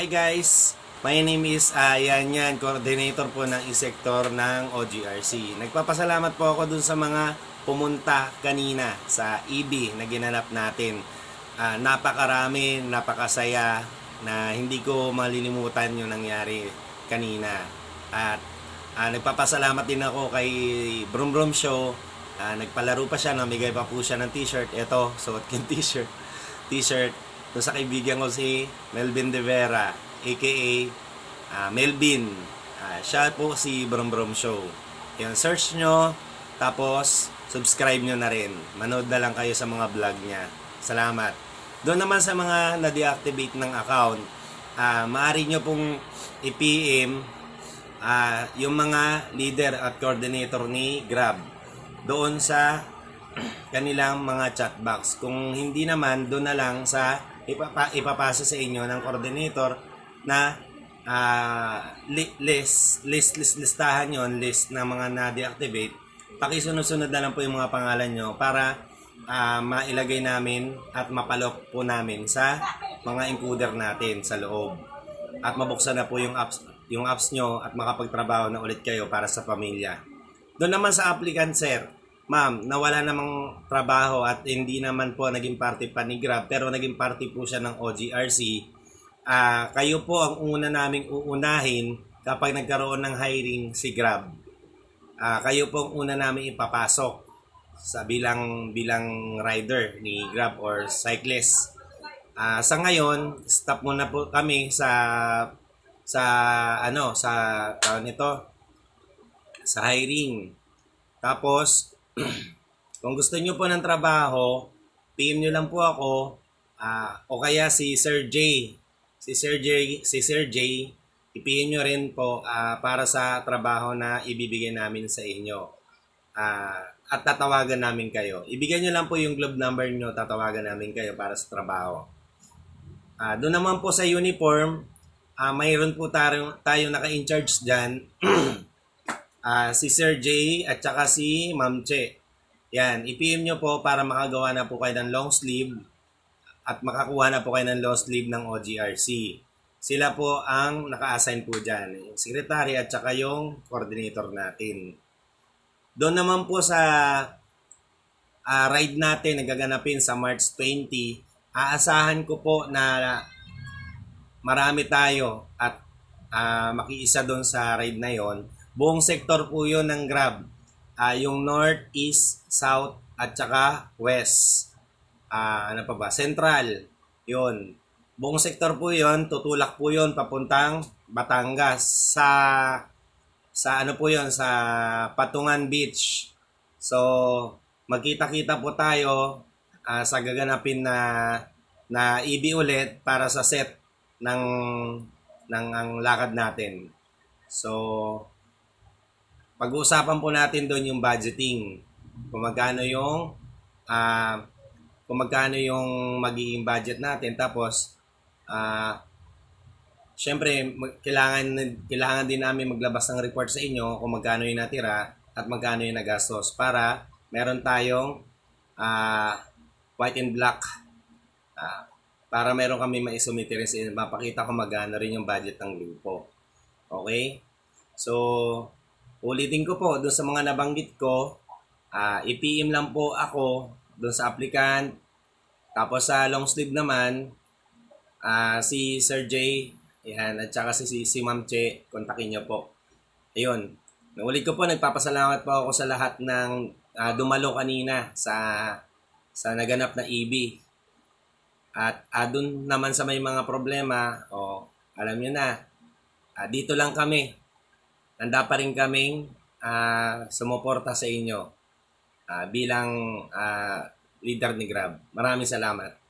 Hi guys! My name is uh, Yan coordinator po ng e-sector ng OGRC. Nagpapasalamat po ako dun sa mga pumunta kanina sa EB na ginanap natin. Ah, napakarami, napakasaya na hindi ko malilimutan yung nangyari kanina. At ah, nagpapasalamat din ako kay Brum Brum Show. Ah, nagpalaro pa siya, namigay pa po siya ng t-shirt. Ito, suot ko yung t-shirt. T-shirt doon sa kaibigan ko si Melvin De Vera, aka ah, Melvin. Ah, siya po si Brum Brum Show. Yan, search nyo, tapos subscribe nyo na rin. Manood na lang kayo sa mga vlog niya. Salamat. Doon naman sa mga na-deactivate ng account, ah, maaari nyo pong i-PM ah, yung mga leader at coordinator ni Grab doon sa kanilang mga chat box. Kung hindi naman, doon na lang sa ipapa, ipapasa sa inyo ng coordinator na ah, li- list, list, list, listahan yon list ng mga na-deactivate. Pakisunod-sunod na lang po yung mga pangalan nyo para ah, mailagay namin at mapalok po namin sa mga encoder natin sa loob. At mabuksan na po yung apps, yung apps nyo at makapagtrabaho na ulit kayo para sa pamilya. Doon naman sa applicant, sir, ma'am, nawala namang trabaho at hindi naman po naging party pa ni Grab, pero naging party po siya ng OGRC. Ah, kayo po ang una naming uunahin kapag nagkaroon ng hiring si Grab. Ah, kayo po ang una namin ipapasok sa bilang bilang rider ni Grab or cyclist. Ah, sa ngayon, stop muna po kami sa sa ano sa tawag nito sa hiring. Tapos kung gusto niyo po ng trabaho, PM niyo lang po ako ah, o kaya si Sir J. Si Sir J, si Sir J, i-PM niyo rin po ah, para sa trabaho na ibibigay namin sa inyo. Ah, at tatawagan namin kayo. Ibigay niyo lang po yung globe number niyo, tatawagan namin kayo para sa trabaho. Ah, doon naman po sa uniform, ah, mayroon po tayo, tayo naka-in-charge dyan. Ah, si Sir J at saka si Ma'am Che. Yan, i-PM nyo po para makagawa na po kayo ng long sleeve at makakuha na po kayo ng long sleeve ng OGRC. Sila po ang naka-assign po dyan. Yung secretary at saka yung coordinator natin. Doon naman po sa ah, ride natin na gaganapin sa March 20, aasahan ko po na marami tayo at ah, makiisa doon sa ride na yon. Buong sektor po yon ng Grab. Ah, yung North, East, South, at saka West. Ah, ano pa ba? Central. Yun. Buong sektor po yon, tutulak po yon papuntang Batangas sa sa ano po yon sa Patungan Beach. So, magkita-kita po tayo ah, sa gaganapin na na EB ulit para sa set ng ng ang lakad natin. So, pag-uusapan po natin doon yung budgeting. Kung magkano yung ah kung magkano yung magiging budget natin tapos ah Siyempre, mag- kailangan kailangan din namin maglabas ng report sa inyo kung magkano yung natira at magkano yung nagastos para meron tayong ah white and black ah, para meron kami maisumite rin sa inyo. Mapakita ko magkano rin yung budget ng grupo. Okay? So, ulitin ko po, doon sa mga nabanggit ko, ah i-PM lang po ako doon sa applicant. Tapos sa long sleeve naman, ah si Sir J, yan, at saka si, si, si Ma'am Che, kontakin niyo po. Ayun. Ulit ko po, nagpapasalamat po ako sa lahat ng ah, dumalo kanina sa sa naganap na EB. At ah, dun naman sa may mga problema, o alam niyo na, ah, dito lang kami. Handa pa rin kaming ah, sumuporta sa inyo ah, bilang ah, leader ni Grab. Maraming salamat.